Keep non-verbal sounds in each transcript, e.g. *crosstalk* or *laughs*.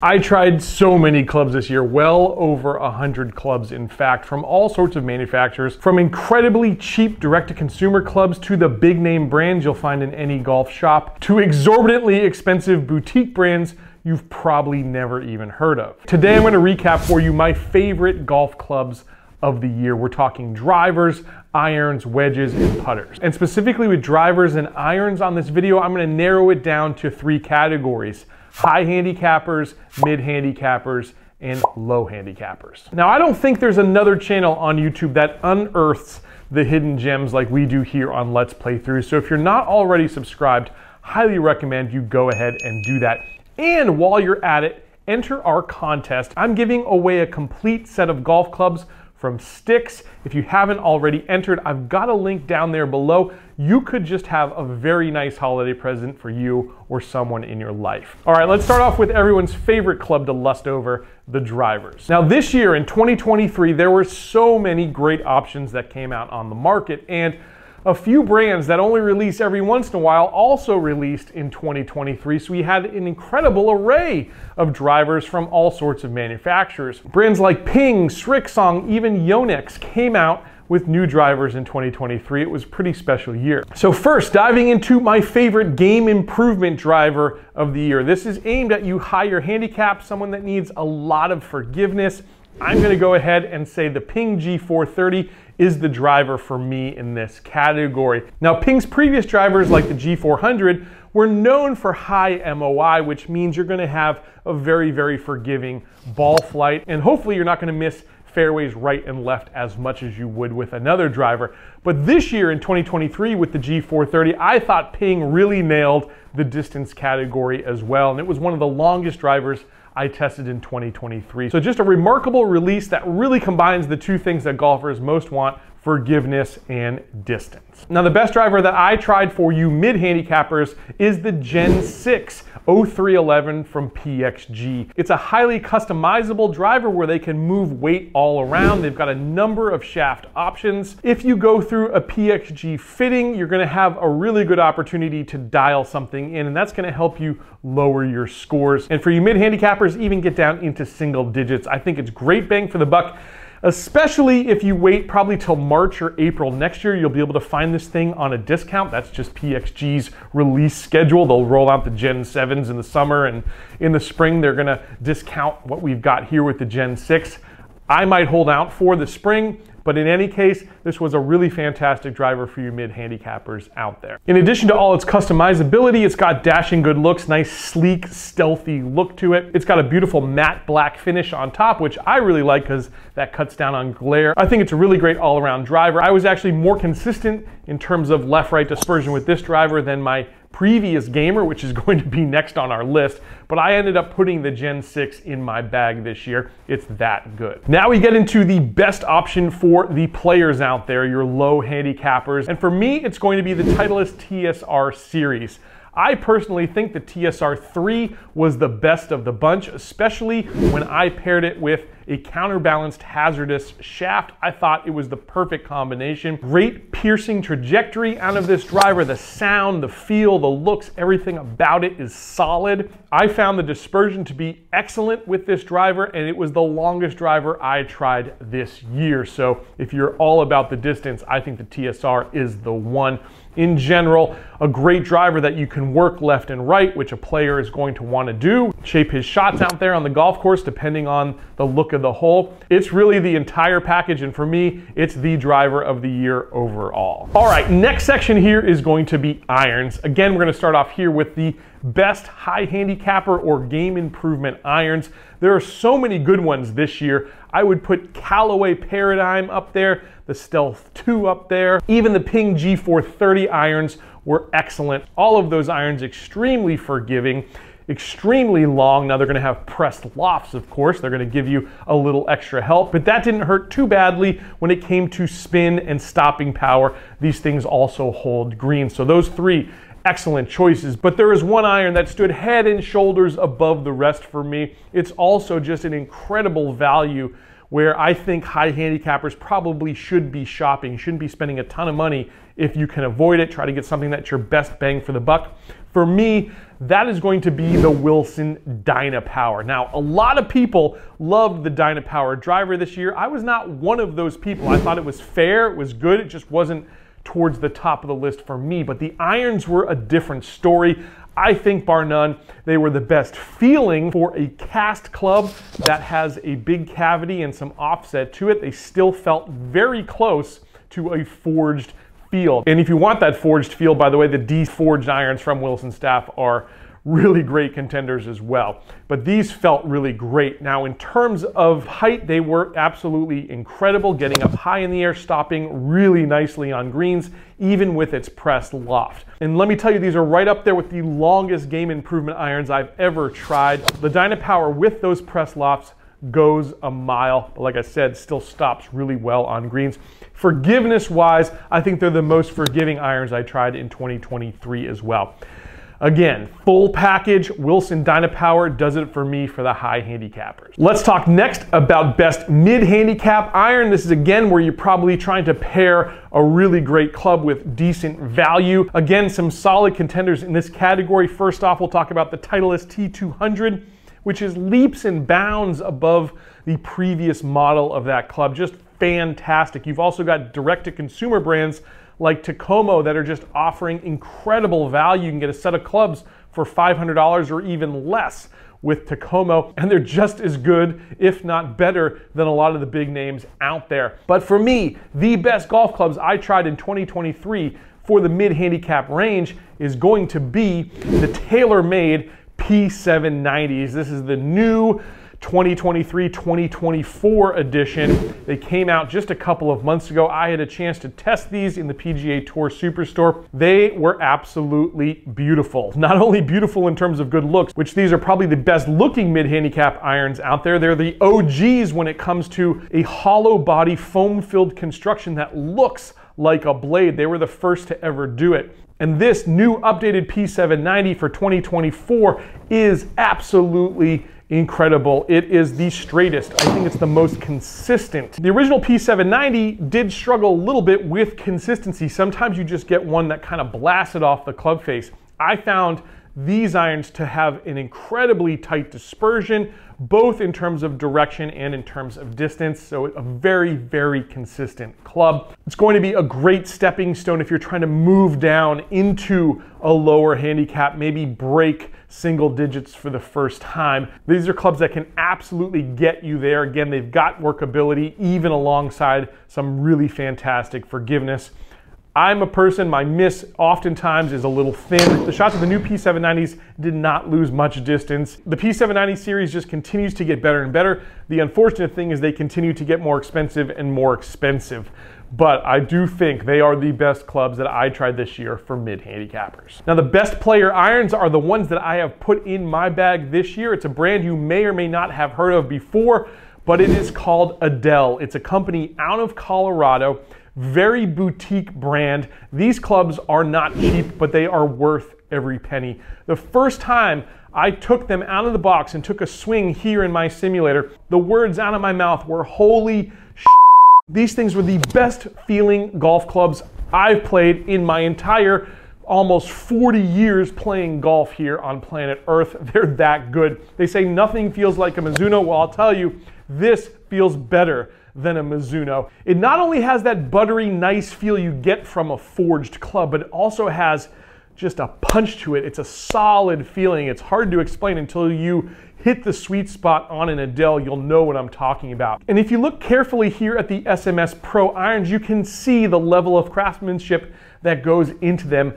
I tried so many clubs this year, well over a hundred clubs in fact, from all sorts of manufacturers, from incredibly cheap direct-to-consumer clubs to the big name brands you'll find in any golf shop, to exorbitantly expensive boutique brands you've probably never even heard of. Today I'm gonna recap for you my favorite golf clubs of the year. We're talking drivers, irons, wedges, and putters. And specifically with drivers and irons on this video, I'm gonna narrow it down to three categories high handicappers, mid handicappers, and low handicappers. Now, I don't think there's another channel on YouTube that unearths the hidden gems like we do here on Let's Play Through. So if you're not already subscribed, highly recommend you go ahead and do that. And while you're at it, enter our contest. I'm giving away a complete set of golf clubs from Sticks. If you haven't already entered, I've got a link down there below. You could just have a very nice holiday present for you or someone in your life. All right, let's start off with everyone's favorite club to lust over, the drivers. Now this year in 2023, there were so many great options that came out on the market and a few brands that only release every once in a while also released in 2023, so we had an incredible array of drivers from all sorts of manufacturers. Brands like Ping, Srixon, even Yonex came out with new drivers in 2023. It was a pretty special year. So first, diving into my favorite game improvement driver of the year. This is aimed at you higher handicap, someone that needs a lot of forgiveness. I'm gonna go ahead and say the Ping G430 is the driver for me in this category. Now, Ping's previous drivers like the G400 were known for high MOI, which means you're gonna have a very, very forgiving ball flight, and hopefully you're not gonna miss fairways right and left as much as you would with another driver. But this year in 2023 with the G430, I thought Ping really nailed the distance category as well, and it was one of the longest drivers I tested in 2023. So just a remarkable release that really combines the two things that golfers most want, forgiveness and distance. Now the best driver that I tried for you mid-handicappers is the Gen 6 0311 from PXG. It's a highly customizable driver where they can move weight all around. They've got a number of shaft options. If you go through a PXG fitting, you're gonna have a really good opportunity to dial something in, and that's gonna help you lower your scores. And for you mid-handicappers, even get down into single digits. I think it's great bang for the buck especially if you wait probably till March or April next year. You'll be able to find this thing on a discount. That's just PXG's release schedule. They'll roll out the Gen 7s in the summer, and in the spring, they're gonna discount what we've got here with the Gen 6. I might hold out for the spring. But in any case, this was a really fantastic driver for you mid-handicappers out there. In addition to all its customizability, it's got dashing good looks, nice, sleek, stealthy look to it. It's got a beautiful matte black finish on top, which I really like because that cuts down on glare. I think it's a really great all-around driver. I was actually more consistent in terms of left-right dispersion with this driver than my previous gamer, which is *laughs* going to be next on our list, but I ended up putting the Gen 6 in my bag this year. It's that good. Now we get into the best option for the players out there, your low handicappers. And for me, it's going to be the Titleist TSR series. I personally think the TSR3 was the best of the bunch, especially when I paired it with a counterbalanced HZRDUS shaft. I thought it was the perfect combination. Great piercing trajectory out of this driver. The sound, the feel, the looks, everything about it is solid. I found the dispersion to be excellent with this driver and it was the longest driver I tried this year. So if you're all about the distance, I think the TSR is the one in general, a great driver that you can work left and right, which a player is going to want to do, shape his shots out there on the golf course depending on the look of the hole. It's really the entire package, and for me, it's the driver of the year overall. All right, next section here is going to be irons. Again, we're going to start off here with the best high handicapper or game improvement irons. There are so many good ones this year. I would put Callaway Paradigm up there, the Stealth 2 up there. Even the Ping G430 irons were excellent. All of those irons extremely forgiving extremely long. Now they're gonna have pressed lofts, of course. They're gonna give you a little extra help, but that didn't hurt too badly when it came to spin and stopping power. These things also hold green. So those three excellent choices, but there is one iron that stood head and shoulders above the rest for me. It's also just an incredible value where I think high handicappers probably should be shopping. Shouldn't be spending a ton of money if you can avoid it. Try to get something that's your best bang for the buck. For me, that is going to be the Wilson Dynapower. Now, a lot of people loved the Dynapower driver this year. I was not one of those people. I thought it was fair, it was good, it just wasn't towards the top of the list for me. But the irons were a different story. I think, bar none, they were the best feeling for a cast club that has a big cavity and some offset to it. They still felt very close to a forged feel. And if you want that forged feel, by the way, the deforged irons from Wilson Staff are really great contenders as well. But these felt really great. Now, in terms of height, they were absolutely incredible, getting up high in the air, stopping really nicely on greens, even with its pressed loft. And let me tell you, these are right up there with the longest game improvement irons I've ever tried. The Dynapower with those press lofts goes a mile, but like I said, still stops really well on greens. Forgiveness wise, I think they're the most forgiving irons I tried in 2023 as well. Again, full package, Wilson Dynapower does it for me for the high handicappers. Let's talk next about best mid handicap iron. This is again where you're probably trying to pair a really great club with decent value. Again, some solid contenders in this category. First off, we'll talk about the Titleist T200 which is leaps and bounds above the previous model of that club. Just fantastic. You've also got direct to consumer brands like Takomo that are just offering incredible value. You can get a set of clubs for $500 or even less with Takomo, and they're just as good, if not better, than a lot of the big names out there. But for me, the best golf clubs I tried in 2023 for the mid handicap range is going to be the TaylorMade P790s. This is the new 2023-2024 edition. They came out just a couple of months ago. I had a chance to test these in the PGA Tour Superstore. They were absolutely beautiful. Not only beautiful in terms of good looks, which these are probably the best looking mid-handicap irons out there. They're the OGs when it comes to a hollow body foam filled construction that looks like a blade. They were the first to ever do it. And this new updated P790 for 2024 is absolutely incredible. It is the straightest. I think it's the most consistent. The original P790 did struggle a little bit with consistency. Sometimes you just get one that kind of blasted off the club face. I found these irons to have an incredibly tight dispersion, both in terms of direction and in terms of distance. So a very, very consistent club. It's going to be a great stepping stone if you're trying to move down into a lower handicap, maybe break single digits for the first time. These are clubs that can absolutely get you there. Again, they've got workability even alongside some really fantastic forgiveness. I'm a person, my miss oftentimes is a little thin. The shots of the new P790s did not lose much distance. The P790 series just continues to get better and better. The unfortunate thing is they continue to get more expensive and more expensive. But I do think they are the best clubs that I tried this year for mid handicappers. Now, the best player irons are the ones that I have put in my bag this year. It's a brand you may or may not have heard of before, but it is called Edel. It's a company out of Colorado very boutique brand. These clubs are not cheap, but they are worth every penny. The first time I took them out of the box and took a swing here in my simulator, the words out of my mouth were holy. These things were the best feeling golf clubs I've played in my entire almost 40 years playing golf here on planet Earth. *laughs* They're that good. They say nothing feels like a Mizuno. Well, I'll tell you, this feels better than a Mizuno. It not only has that buttery, nice feel you get from a forged club, but it also has just a punch to it. It's a solid feeling. It's hard to explain until you hit the sweet spot on an Edel, you'll know what I'm talking about. And if you look carefully here at the SMS Pro irons, you can see the level of craftsmanship that goes into them.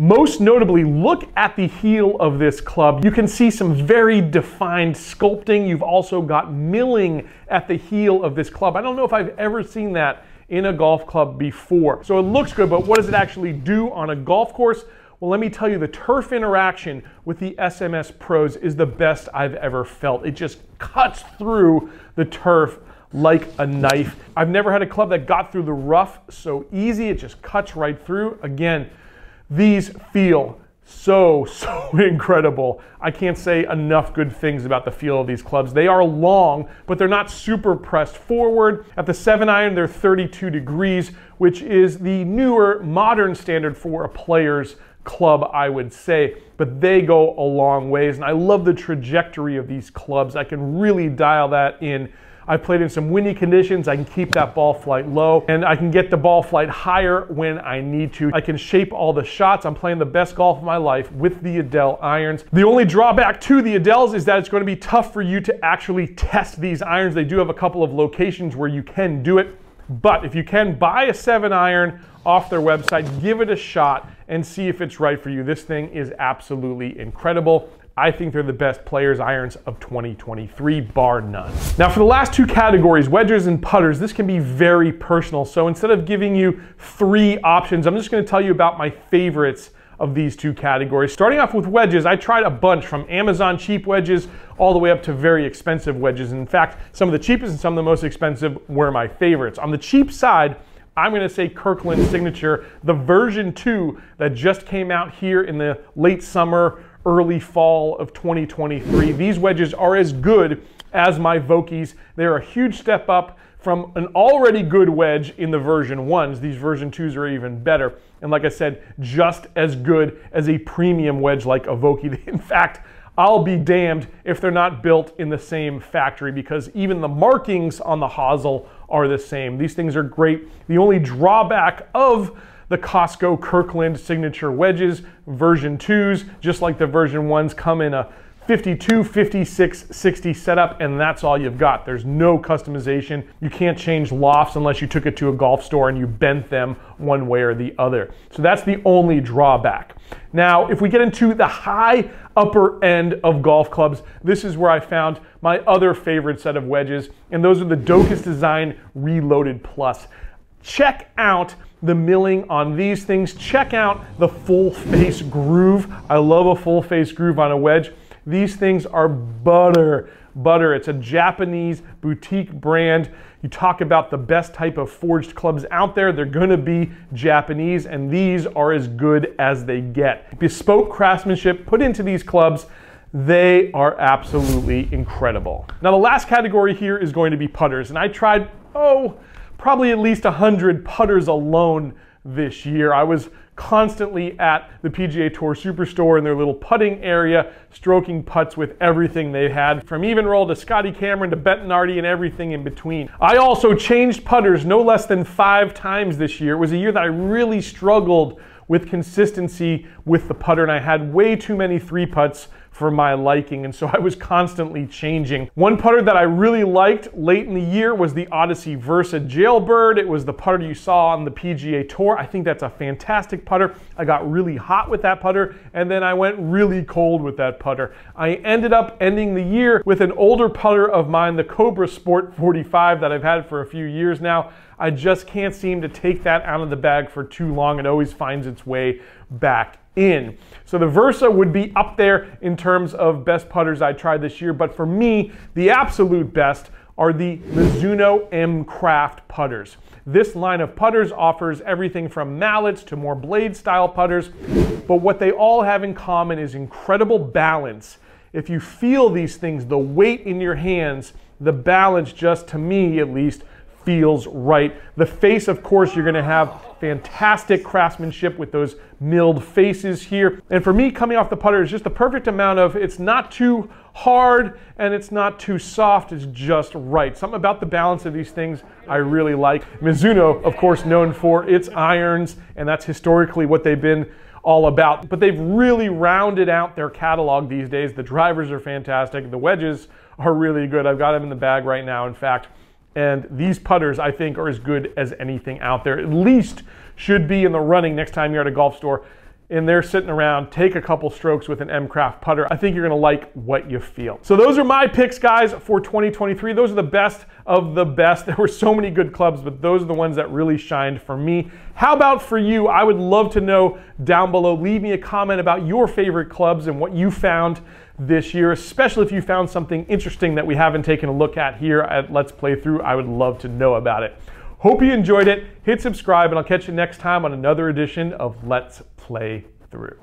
Most notably, look at the heel of this club. You can see some very defined sculpting. You've also got milling at the heel of this club. I don't know if I've ever seen that in a golf club before. So it looks good, but what does it actually do on a golf course? Well, let me tell you, the turf interaction with the SMS Pros is the best I've ever felt. It just cuts through the turf like a knife. I've never had a club that got through the rough so easy. It just cuts right through. Again, these feel so, *laughs* so incredible. I can't say enough good things about the feel of these clubs. They are long, but they're not super pressed forward. At the 7 iron, they're 32 degrees, which is the newer, modern standard for a player's club, I would say, but they go a long ways. And I love the trajectory of these clubs. I can really dial that in I played in some windy conditions. I can keep that ball flight low and I can get the ball flight higher when I need to. I can shape all the shots. I'm playing the best golf of my life with the Edel irons. The only drawback to the Edels is that it's going to be tough for you to actually test these irons. They do have a couple of locations where you can do it. But if you can buy a seven iron off their website, give it a shot and see if it's right for you. This thing is absolutely incredible. I think they're the best players irons of 2023, bar none. Now for the last two categories, wedges and putters, this can be very personal. So instead of giving you three options, I'm just gonna tell you about my favorites of these two categories. Starting off with wedges, I tried a bunch from Amazon cheap wedges all the way up to very expensive wedges. In fact, some of the cheapest and some of the most expensive were my favorites. On the cheap side, I'm going to say Kirkland Signature, the version 2 that just came out here in the late summer, early fall of 2023. These wedges are as good as my Vokeys. They're a huge step up from an already good wedge in the version 1s. These version 2s are even better. And like I said, just as good as a premium wedge like a Vokey. *laughs* In fact, I'll be damned if they're not built in the same factory because even the markings on the hosel are the same. These things are great. The only drawback of the Costco Kirkland signature wedges, version 2s, just like the version 1s come in a 52, 56, 60 setup, and that's all you've got. There's no customization. You can't change lofts unless you took it to a golf store and you bent them one way or the other. So that's the only drawback. Now, if we get into the high upper end of golf clubs, this is where I found my other favorite set of wedges, and those are the Docus Design Reloaded Plus. Check out the milling on these things. Check out the full face groove. I love a full face groove on a wedge. These things are butter, butter. It's a Japanese boutique brand. You talk about the best type of forged clubs out there, they're gonna be Japanese, and these are as good as they get. Bespoke craftsmanship put into these clubs, they are absolutely incredible. Now the last category here is going to be putters, and I tried, oh, probably at least 100 putters alone this year. I was constantly at the PGA Tour Superstore in their little putting area, stroking putts with everything they had, from Evenroll to Scotty Cameron to Bettinardi and everything in between. I also changed putters no less than five times this year. It was a year that I really struggled with consistency with the putter, and I had way too many three putts for my liking, and so I was constantly changing. One putter that I really liked late in the year was the Odyssey Versa Jailbird. It was the putter you saw on the PGA Tour. I think that's a fantastic putter. I got really hot with that putter, and then I went really cold with that putter. I ended up ending the year with an older putter of mine, the Cobra Sport 45 that I've had for a few years now. I just can't seem to take that out of the bag for too long. It always finds its way back in. So the Versa would be up there in terms of best putters I tried this year, but for me, the absolute best are the Mizuno M Craft putters. This line of putters offers everything from mallets to more blade style putters, but what they all have in common is incredible balance. If you feel these things, the weight in your hands, the balance just to me at least feels right. The face, of course, you're gonna have fantastic craftsmanship with those milled faces here. And for me, coming off the putter is just the perfect amount of, it's not too hard and it's not too soft, it's just right. Something about the balance of these things I really like. Mizuno, of course, known for its irons, and that's historically what they've been all about. But they've really rounded out their catalog these days. The drivers are fantastic. The wedges are really good. I've got them in the bag right now. In fact, and these putters, I think, are as good as anything out there. At least should be in the running next time you're at a golf store and they're sitting around, take a couple strokes with an M-Craft putter. I think you're gonna like what you feel. So those are my picks, guys, for 2023. Those are the best of the best. *laughs* There were so many good clubs, but those are the ones that really shined for me. How about for you? I would love to know down below. Leave me a comment about your favorite clubs and what you found this year, especially if you found something interesting that we haven't taken a look at here at Let's Play Through. I would love to know about it. Hope you enjoyed it. Hit subscribe, and I'll catch you next time on another edition of Let's Play Through.